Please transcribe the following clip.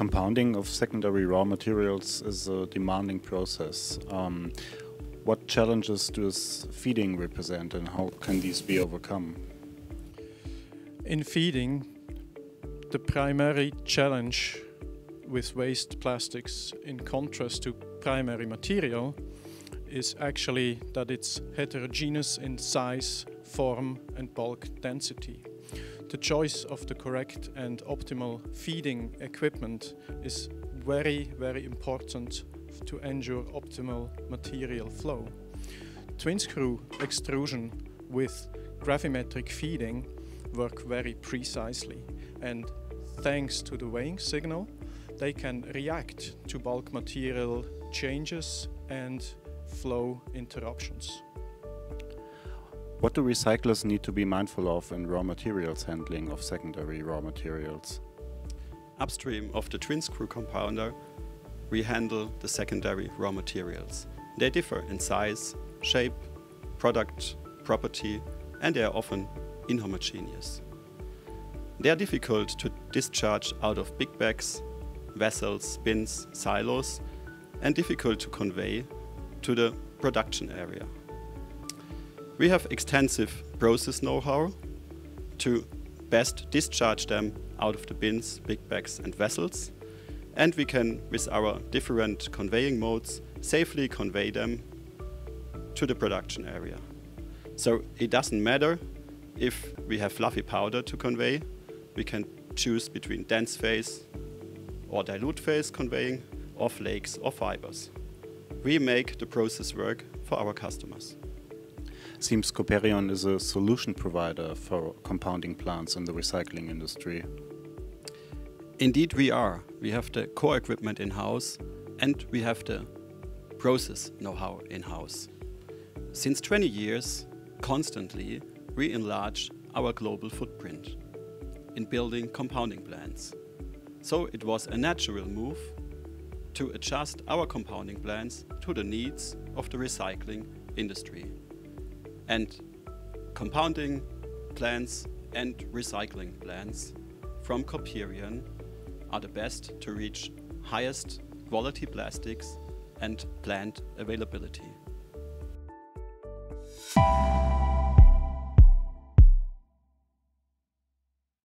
Compounding of secondary raw materials is a demanding process. Um, what challenges does feeding represent and how can these be overcome? In feeding, the primary challenge with waste plastics, in contrast to primary material, is actually that it's heterogeneous in size, form, and bulk density. The choice of the correct and optimal feeding equipment is very, very important to ensure optimal material flow. Twin screw extrusion with gravimetric feeding work very precisely and thanks to the weighing signal they can react to bulk material changes and flow interruptions. What do recyclers need to be mindful of in raw materials handling of secondary raw materials? Upstream of the twin screw compounder, we handle the secondary raw materials. They differ in size, shape, product, property, and they are often inhomogeneous. They are difficult to discharge out of big bags, vessels, bins, silos, and difficult to convey to the production area. We have extensive process know-how to best discharge them out of the bins, big bags and vessels and we can, with our different conveying modes, safely convey them to the production area. So it doesn't matter if we have fluffy powder to convey, we can choose between dense phase or dilute phase conveying, or flakes or fibers. We make the process work for our customers. Seems Coperion is a solution provider for compounding plants in the recycling industry. Indeed, we are. We have the core equipment in house and we have the process know how in house. Since 20 years, constantly, we enlarge our global footprint in building compounding plants. So it was a natural move to adjust our compounding plants to the needs of the recycling industry. And compounding plants and recycling plants from Coperion are the best to reach highest quality plastics and plant availability.